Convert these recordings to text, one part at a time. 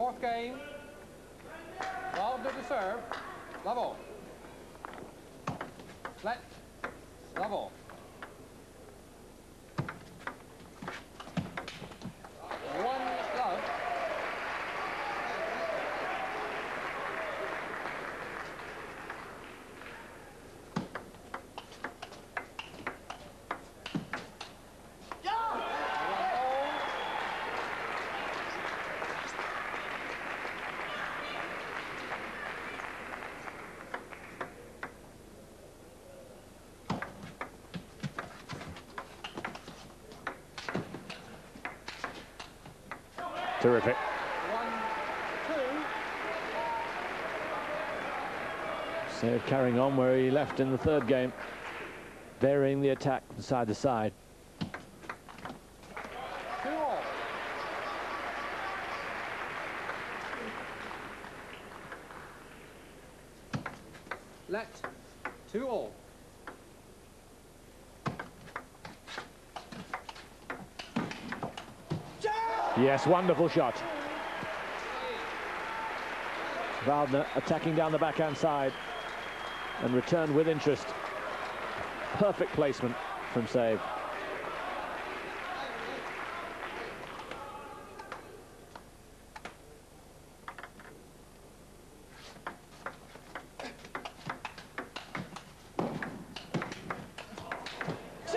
Fourth game. Waldner to the serve. Level. Let. Level. One love. One all. Terrific. Saive carrying on where he left in the third game. Varying the attack from side to side. Two all. Let. Two all. Yes, wonderful shot. Waldner attacking down the backhand side and returned with interest. Perfect placement from Saive.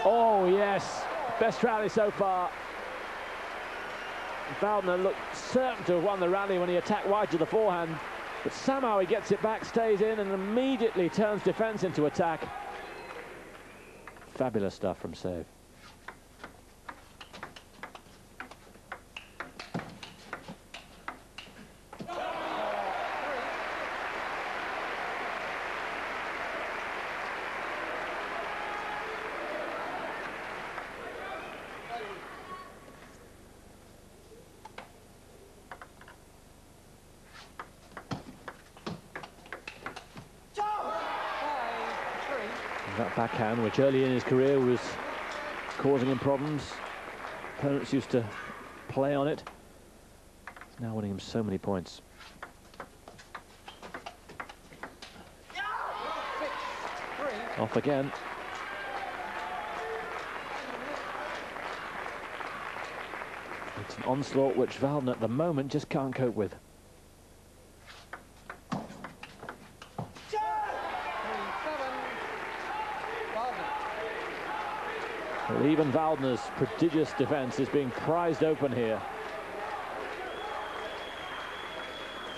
Oh, yes. Best rally so far. Waldner looked certain to have won the rally when he attacked wide to the forehand, but somehow he gets it back, stays in, and immediately turns defence into attack. Fabulous stuff from Saive. Five, three. That backhand, which early in his career was causing him problems. Opponents used to play on it. It's now winning him so many points. Off again. It's an onslaught which Waldner at the moment just can't cope with. Three, seven. Waldner. Well, even Waldner's prodigious defence is being prized open here.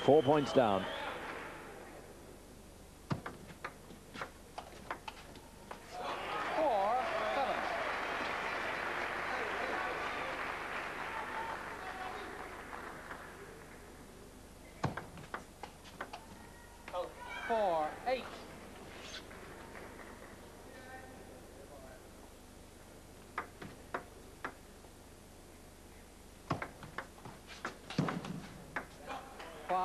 Four points down. Four, seven. Four, eight.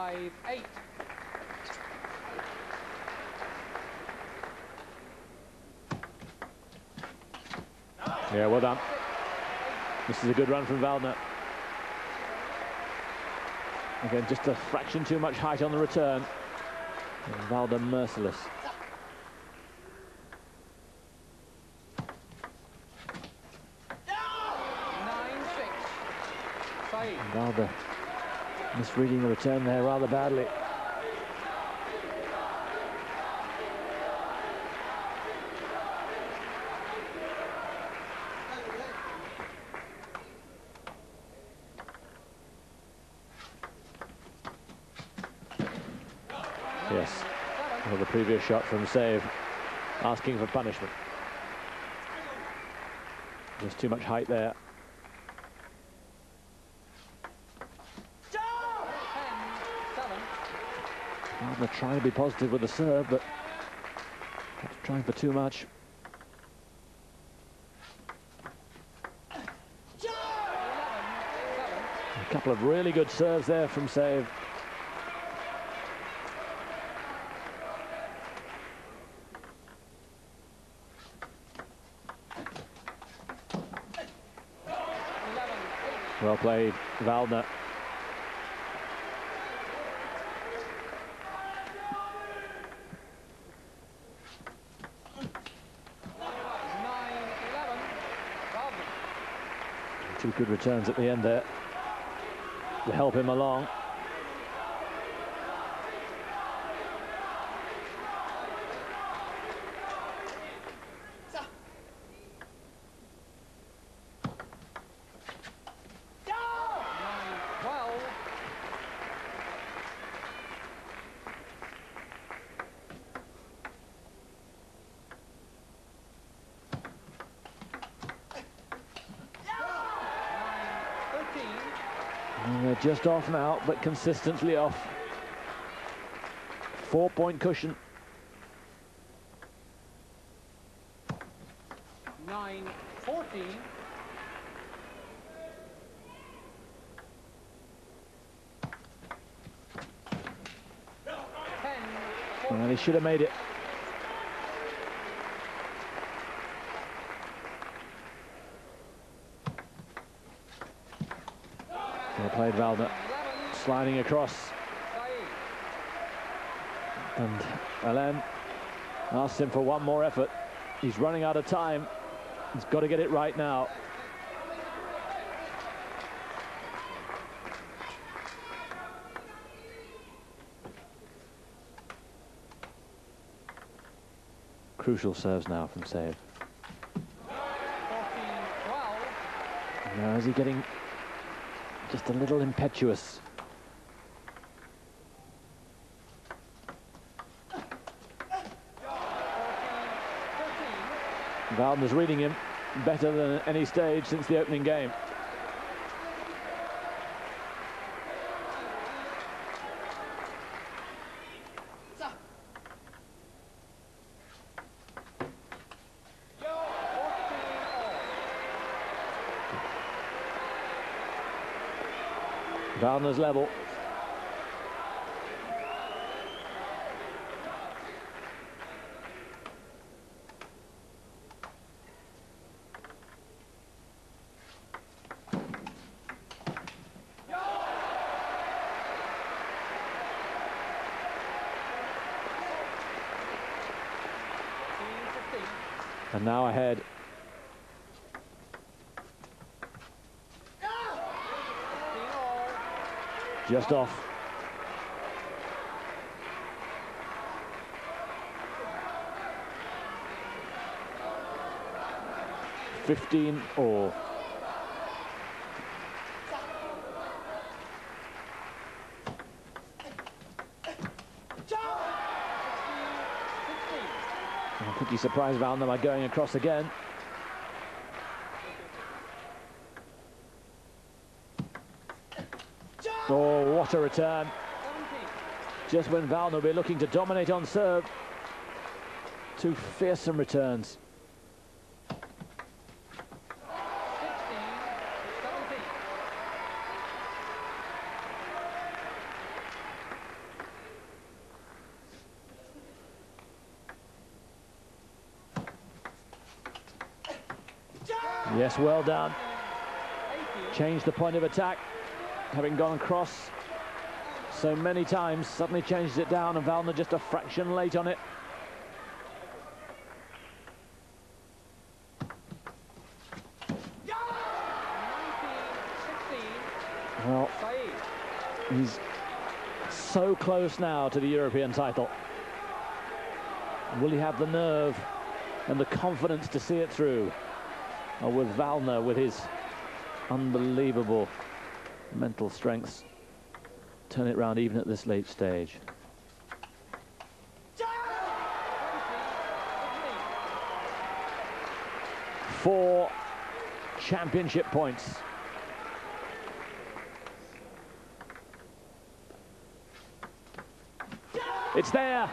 Five, eight. Yeah, well done. This is a good run from Waldner. Again, just a fraction too much height on the return. And Waldner merciless. Nine, six. Misreading the return there rather badly. Yes, well, the previous shot from Saive, asking for punishment. There's too much height there. Waldner trying to be positive with the serve, but trying for too much. A couple of really good serves there from Saive. Well played, Waldner. Two good returns at the end there to help him along. Just off now, but consistently off. Four-point cushion. Nine, 14. Well, he should have made it. Well played, Waldner. Sliding across. And Alain asks him for one more effort. He's running out of time. He's got to get it right now. Crucial serves now from Saive. Now is he getting just a little impetuous. Waldner's reading him better than any stage since the opening game. Waldner's level. And now ahead Just off. Fifteen or Could you surprise Waldner by going across again? Oh, what a return. Just when Waldner will be looking to dominate on serve. Two fearsome returns. Yes, well done. Change the point of attack having gone across so many times, suddenly changes it down and Waldner just a fraction late on it. Well, he's so close now to the European title. Will he have the nerve and the confidence to see it through? Or with Waldner with his unbelievable mental strengths turn it round even at this late stage. Four championship points. It's there.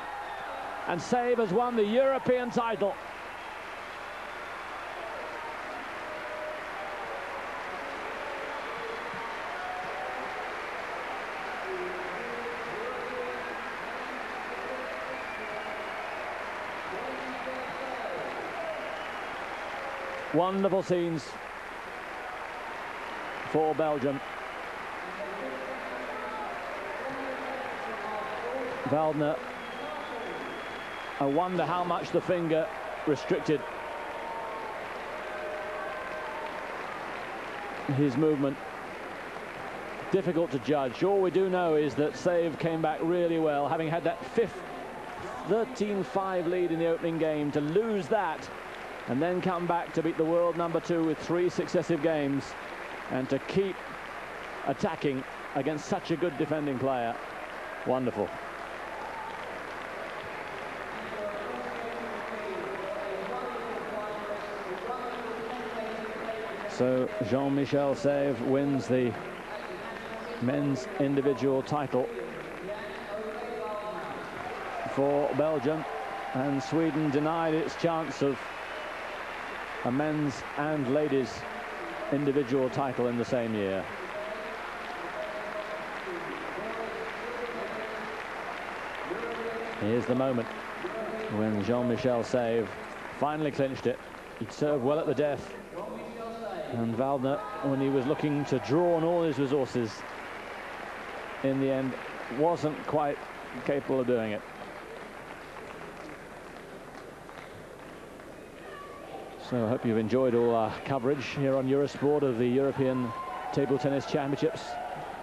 And Saive has won the European title. Wonderful scenes for Belgium. Waldner, I wonder how much the finger restricted his movement. Difficult to judge. All we do know is that Saive came back really well, having had that fifth 13-5 lead in the opening game. To lose that and then come back to beat the world number two with three successive games and to keep attacking against such a good defending player. Wonderful. So Jean-Michel Saive wins the men's individual title for Belgium and Sweden denied its chance of a men's and ladies individual title in the same year. Here's the moment when Jean-Michel Saive finally clinched it. He'd served well at the death. And Waldner, when he was looking to draw on all his resources, in the end, wasn't quite capable of doing it. So I hope you've enjoyed all our coverage here on Eurosport of the European Table Tennis Championships.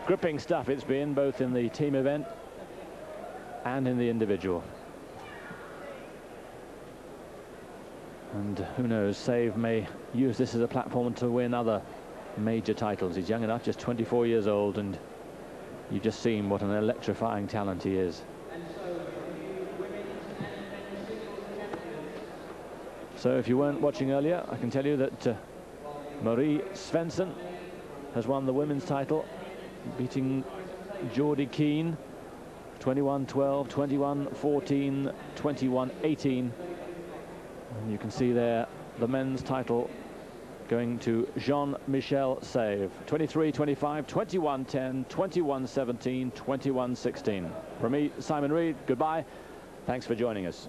Gripping stuff it's been, both in the team event and in the individual. And who knows, Saive may use this as a platform to win other major titles. He's young enough, just 24 years old, and you've just seen what an electrifying talent he is. So if you weren't watching earlier, I can tell you that uh, Marie Svensson has won the women's title, beating Geordie Keane 21-12, 21-14, 21-18. You can see there the men's title going to Jean-Michel Saive. 23-25, 21-10, 21-17, 21-16. From me, Simon Reed, goodbye. Thanks for joining us.